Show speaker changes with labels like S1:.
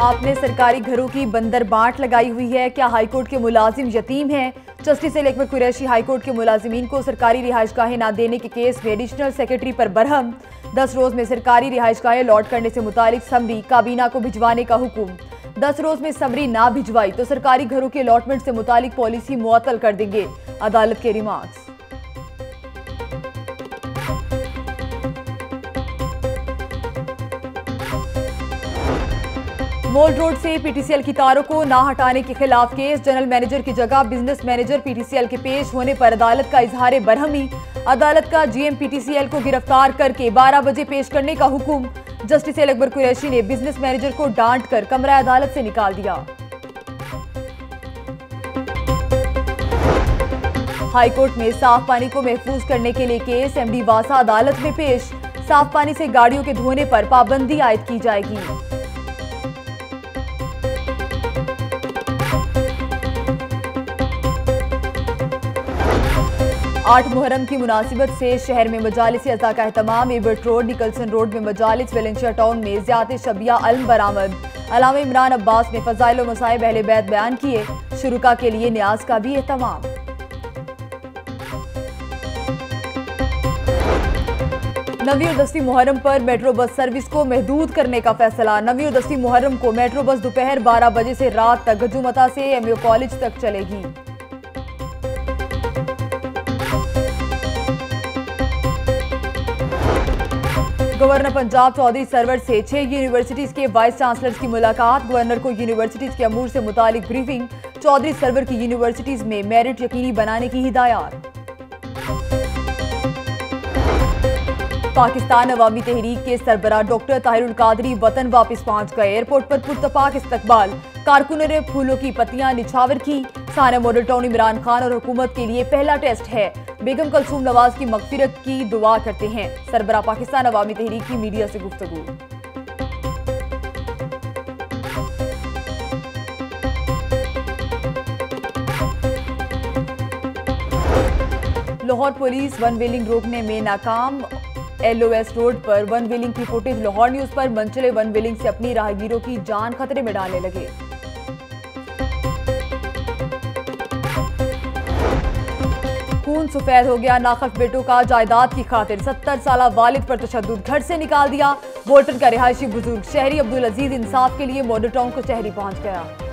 S1: आपने सरकारी घरों की बंदर बांट लगाई हुई है। क्या हाईकोर्ट के मुलाजिम यतीम हैं? जस्टिस अकबर कुरैशी हाईकोर्ट के मुलाजिमीन को सरकारी रिहाइश गाहें न देने के केस में एडिशनल सेक्रेटरी पर बरहम। दस रोज में सरकारी रिहाइश गाहें लौट करने से मुतालिक समरी काबीना को भिजवाने का हुक्म। दस रोज में समरी ना भिजवाई तो सरकारी घरों के अलॉटमेंट से मुतालिक पॉलिसी मुअतल कर देंगे। अदालत के रिमार्क्स। मोल रोड से पीटीसीएल की तारों को ना हटाने के खिलाफ केस। जनरल मैनेजर की जगह बिज़नेस मैनेजर पीटीसीएल के पेश होने पर अदालत का इजहार बरहमी। अदालत का जीएम पीटीसीएल को गिरफ़्तार करके 12 बजे पेश करने का हुक्म। जस्टिस अकबर कुरैशी ने बिज़नेस मैनेजर को डांट कर कमरा अदालत से निकाल दिया। हाईकोर्ट में साफ़ पानी को महफूज करने के लिए केस। एमडी वासा अदालत में पेश। साफ़ पानी से गाड़ियों के धोने पर पाबंदी आयद की जाएगी। आठ मुहर्रम की मुनासिबत से शहर में मजालिस अजा का अहतमाम। एबर्ट रोड, निकलसन रोड में मजालिस, वेलेंशिया टाउन में ज़्यादा शबिया अलम बरामद। अलाम इमरान अब्बास ने फ़जाइल मसाए बहले बैत बयान किए। शुरुका के लिए न्याज का भी अहतमाम। नवी और दसवीं मुहर्रम पर मेट्रो बस सर्विस को महदूद करने का फैसला। नवी और दसवीं मुहर्रम को मेट्रो बस दोपहर 12 बजे से रात तक गजुमता से एमयू कॉलेज तक चलेगी। गवर्नर पंजाब चौधरी सरवर से छह यूनिवर्सिटीज के वाइस चांसलर्स की मुलाकात। गवर्नर को यूनिवर्सिटीज के अमूर से मुतालिक ब्रीफिंग चौधरी सरवर की यूनिवर्सिटीज में मेरिट यकीनी बनाने की हिदायत। पाकिस्तान अवामी तहरीक के सरबरा डॉक्टर ताहिरुल कादरी वतन वापस पहुँच गए। एयरपोर्ट पर पुरतपाक इस्तकबाल। कारकुनों ने फूलों की पत्तियाँ निछावर की। साना मॉडल टाउन इमरान खान और हुकूमत के लिए पहला टेस्ट है। बेगम कलसूम नवाज़ की मगफिरत की दुआ करते हैं। सरबरा पाकिस्तान अवामी तहरीक की मीडिया से गुफ्तगू। लाहौर पुलिस वन वेलिंग रोकने में नाकाम। एलओएस रोड पर वन व्हीलिंग की फुटेज लाहौर न्यूज़ पर मंचले वन व्हीलिंग से अपनी राहगीरों की जान खतरे में डालने लगे। खून सफ़ेद हो गया। नाखफ बेटों का जायदाद की खातिर सत्तर साल वालिद पर तशद घर से निकाल दिया। बोल्टन का रिहायशी बुज़ुर्ग शहरी अब्दुल अज़ीज़ इंसाफ के लिए मॉडल टाउन को शहरी पहुँच गया।